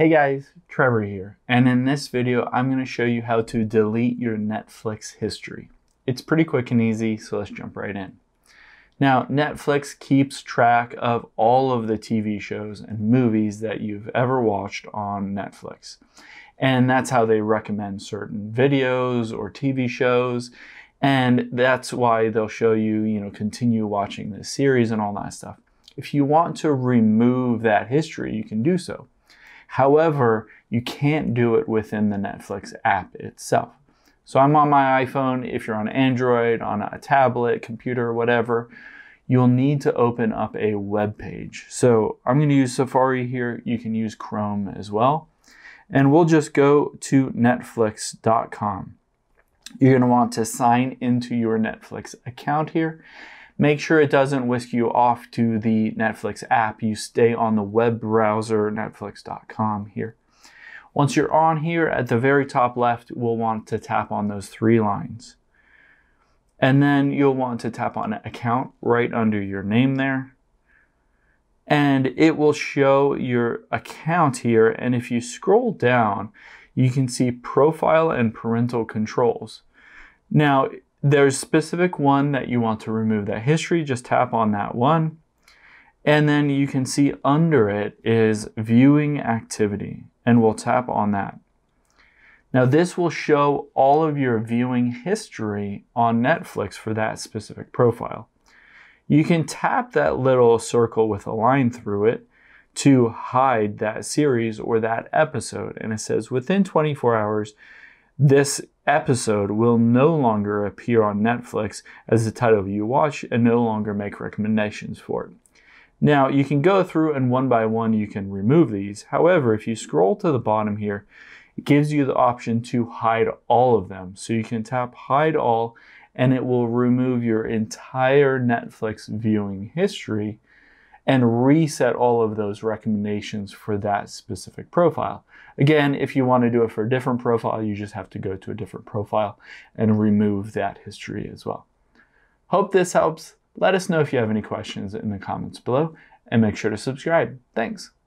Hey guys, Trevor here, and in this video I'm going to show you how to delete your Netflix history. It's pretty quick and easy, so let's jump right in. Now, Netflix keeps track of all of the TV shows and movies that you've ever watched on Netflix. And that's how they recommend certain videos or TV shows. And that's why they'll show you, you know, continue watching this series and all that stuff. If you want to remove that history, you can do so. However, you can't do it within the Netflix app itself. So I'm on my iPhone. If you're on Android, on a tablet, computer, whatever, you'll need to open up a web page. So I'm going to use Safari here. You can use Chrome as well. And we'll just go to netflix.com. You're going to want to sign into your Netflix account here Make sure it doesn't whisk you off to the Netflix app. You stay on the web browser, netflix.com here. Once you're on here at the very top left, we'll want to tap on those three lines. And then you'll want to tap on account right under your name there. And it will show your account here. And if you scroll down, you can see profile and parental controls. Now, there's specific one that you want to remove that history, just tap on that one. And then you can see under it is viewing activity and we'll tap on that. Now this will show all of your viewing history on Netflix for that specific profile. You can tap that little circle with a line through it to hide that series or that episode. And it says within 24 hours, this episode will no longer appear on Netflix as the title you watch and no longer make recommendations for it. Now, you can go through and one by one you can remove these. However, if you scroll to the bottom here, it gives you the option to hide all of them. So you can tap hide all and it will remove your entire Netflix viewing history and reset all of those recommendations for that specific profile. Again, if you want to do it for a different profile, you just have to go to a different profile and remove that history as well. Hope this helps. Let us know if you have any questions in the comments below and make sure to subscribe. Thanks.